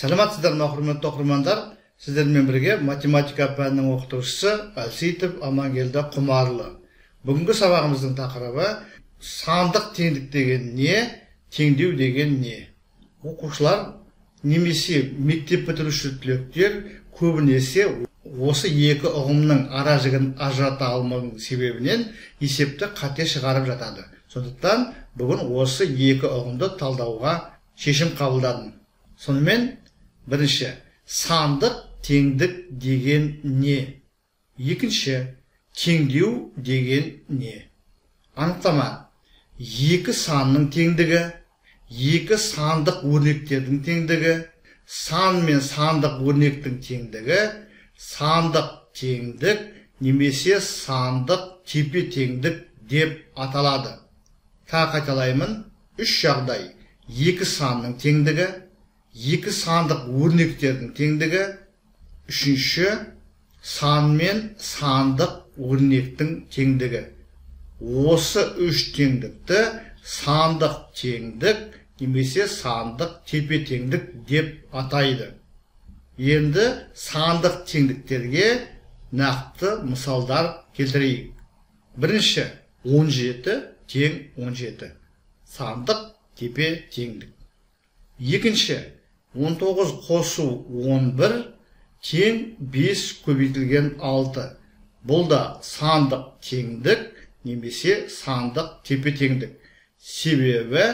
саламатсыздар ма құрметті оқырмандар. Сіздермен бірге математика пәнінің оқытушысы әлсейітов амангелді құмарлы. Бүгінгі сабағымыздың тақырыбы сандық теңдік деген не теңдеу деген не? Оқушылар немесе мектеп бітіруші түлектер көбінесе осы екі ұғымның ара жігін ажырата алмаудың себебінен есепті қате шығарып жатады. Сондықтан бүгін осы екі ұғымды талдауға шешім қабылдадым. Сонымен бірінші сандық теңдік деген не? Екінші теңдеу деген не? Анықтама. Екі санның теңдігі екі сандық өрнектердің теңдігі сан мен сандық өрнектің теңдігі сандық теңдік немесе сандық тепе теңдік деп аталады. Тағы қайталаймын үш жағдай. Екі санның теңдігі екі сандық өрнектердің теңдігі үшінші сан мен сандық өрнектің теңдігі. Осы үш теңдікті сандық теңдік немесе сандық тепе теңдік деп атайды. Енді сандық теңдіктерге нақты мысалдар келтірейік. Бірінші 17 тең 17 сандық тепе теңдік. Екінші 19 қосу 11 тең 5 көбейтілген 6 бұл да сандық теңдік немесе сандық тепе теңдік себебі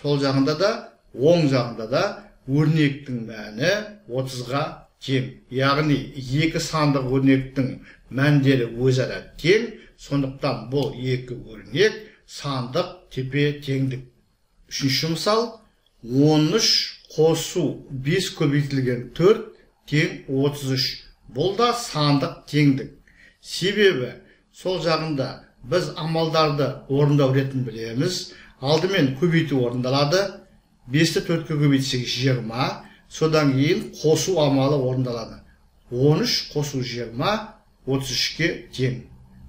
сол жағында да оң жағында да өрнектің мәні 30-ға тең яғни екі сандық өрнектің мәндері өзара тең сондықтан бұл екі өрнек сандық тепе теңдік үшінші мысал 13 қосу 5 көбейтілген 4 тең 33 бұл да сандық теңдік себебі сол жағында біз амалдарды орындау ретін білеміз. Алдымен көбейту орындалады. Бесті төртке көбейтсек жиырма. Содан кейін қосу амалы орындалады. 13 қосу жиырма отыз үшке тең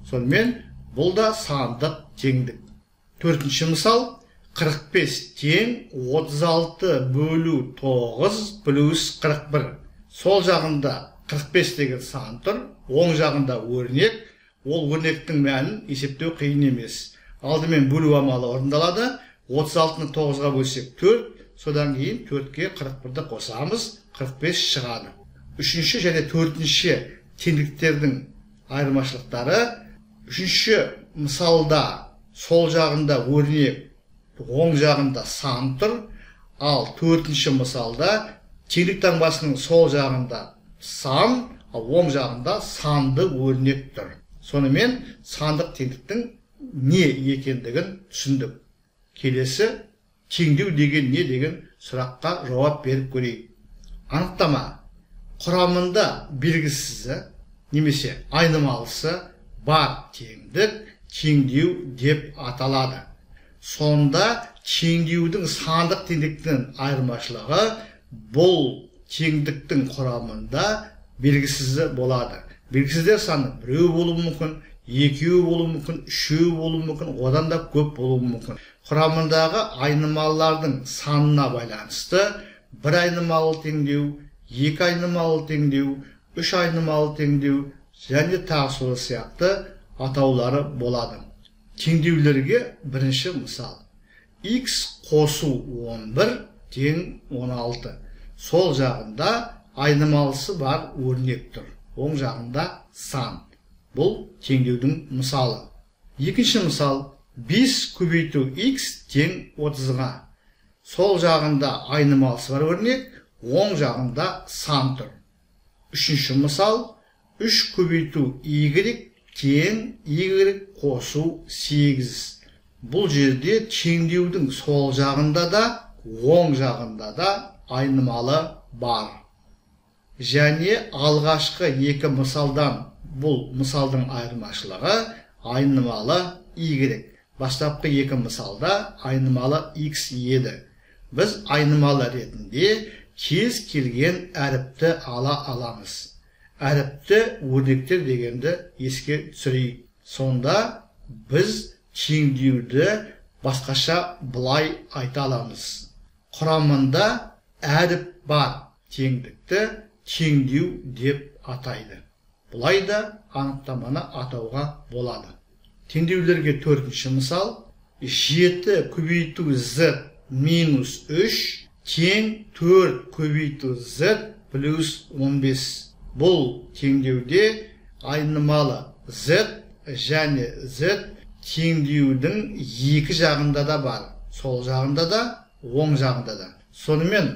сонымен бұл да сандық теңдік төртінші мысал 45 тең 36 бөлу 9 плюс 41 сол жағында 45 деген сан тұр оң жағында өрнек. Ол өрнектің мәнін есептеу қиын емес. Алдымен бөлу амалы орындалады 36-ны 9-ға бөлсек 4 содан кейін 4-ке 41-ді қосамыз 45 шығады. Үшінші және төртінші теңдіктердің айырмашылықтары. Үшінші мысалда сол жағында өрнек оң жағында сан тұр. Ал төртінші мысалда теңдік таңбасының сол жағында сан ал оң жағында санды өрнек тұр. Сонымен сандық теңдіктің не екендігін түсіндік. Келесі теңдеу деген не деген сұраққа жауап беріп көрейік. Анықтама. Құрамында белгісізі немесе айнымалысы бар теңдік теңдеу деп аталады. Сонда теңдеудің сандық теңдіктің айырмашылығы бұл теңдіктің құрамында белгісізі болады. Белгісіздер саны біреу болуы мүмкін екеуі болуы мүмкін үшеуі болуы мүмкін одан да көп болуы мүмкін. Құрамындағы айнымалылардың санына байланысты бір айнымалы теңдеу екі айнымалы теңдеу үш айнымалы теңдеу және тағы сол сияқты атаулары болады. Теңдеулерге бірінші мысал x қосу 11 тең 16 сол жағында айнымалысы бар өрнек тұр оң жағында сан бұл теңдеудің мысалы екінші мысал 5 көбейту x тең 30-ға сол жағында айнымалысы бар өрнек оң жағында сан тұр үшінші мысал 3 көбейту y тең y қосу 8 бұл жерде теңдеудің сол жағында да оң жағында да айнымалы бар. Және алғашқы екі мысалдан бұл мысалдың айырмашылығы айнымалы y бастапқы екі мысалда айнымалы x еді. Біз айнымалы ретінде кез келген әріпті ала аламыз. Әріпті өрнектер дегенді еске түсірейік сонда біз теңдеуді басқаша былай айта аламыз құрамында әріп бар теңдікті теңдеу деп атайды бұлай да анықтаманы атауға болады теңдеулерге төртінші мысал жеті көбейту z минус үш тең төрт көбейту z плюс 15 бұл теңдеуде айнымалы z және z теңдеудің екі жағында да бар. Сол жағында да оң жағында да. Сонымен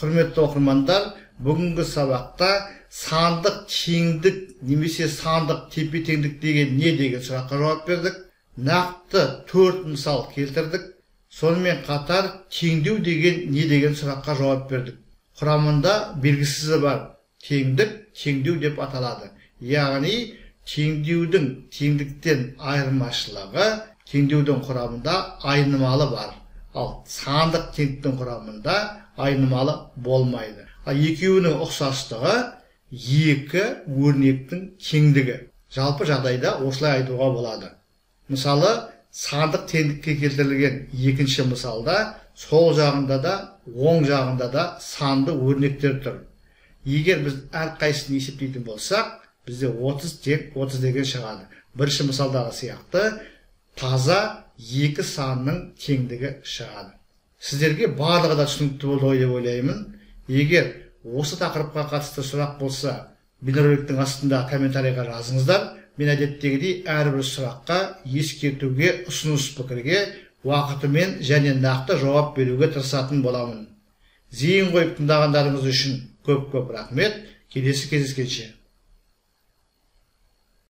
құрметті оқырмандар бүгінгі сабақта сандық теңдік немесе сандық тепе теңдік деген не деген сұраққа жауап бердік. Нақты төрт мысал келтірдік. Сонымен қатар теңдеу деген не деген сұраққа жауап бердік. Құрамында белгісізі бар. Теңдік теңдеу деп аталады. Яғни теңдеудің теңдіктен айырмашылығы теңдеудің құрамында айнымалы бар. Ал сандық теңдіктің құрамында айнымалы болмайды. Ал екеуінің ұқсастығы екі өрнектің теңдігі жалпы жағдайда осылай айтуға болады. Мысалы сандық теңдікке келтірілген екінші мысалда сол жағында да оң жағында да санды өрнектер тұр. Егер біз әрқайсысын есептейтін болсақ бізде 30 тек 30 деген шығады. Бірінші мысалдағы сияқты таза екі санның теңдігі шығады. Сіздерге барлығы да түсінікті болды ғой деп ойлаймын. Егер осы тақырыпқа қатысты сұрақ болса бейнероликтің астында комментарийға жазыңыздар. Мен әдеттегідей әрбір сұраққа ескертуге ұсыныс пікірге уақытымен және нақты жауап беруге тырысатын боламын. Зейін қойып тыңдағандарыңыз үшін көп көп рахмет. Келесі кездескенше.